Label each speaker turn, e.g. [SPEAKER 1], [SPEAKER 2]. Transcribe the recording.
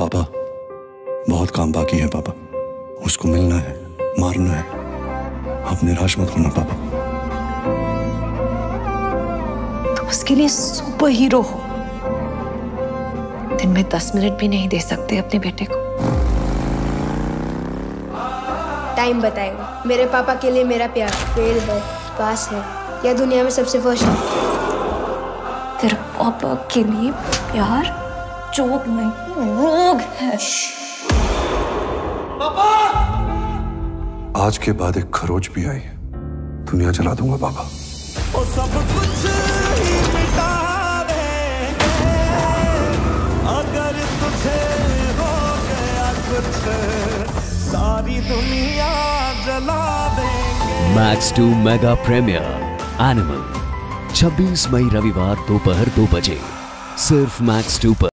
[SPEAKER 1] पापा बहुत काम बाकी है पापा। उसको मिलना है मारना है। आप निराश मत होना पापा।
[SPEAKER 2] तुम उसके लिए सुपर हीरो हो। दिन में दस मिनट भी नहीं दे सकते अपने बेटे को।
[SPEAKER 3] टाइम बताएगा मेरे पापा के लिए मेरा प्यार फेल है पास है या दुनिया में सबसे फ़र्स्ट
[SPEAKER 2] तेरे पापा के लिए प्यार? जोक नहीं रोग है। पापा!
[SPEAKER 1] आज के बाद एक खरोच भी आई है। दुनिया चला दूँगा पापा।
[SPEAKER 4] सब कुछ ही मिटा देंगे। अगर तुझे हो गया कुछ सारी दुनिया जला देंगे।
[SPEAKER 5] Max two mega premiere Animal 26 मई रविवार दोपहर दो बजे सिर्फ़ मैक्स टू पर।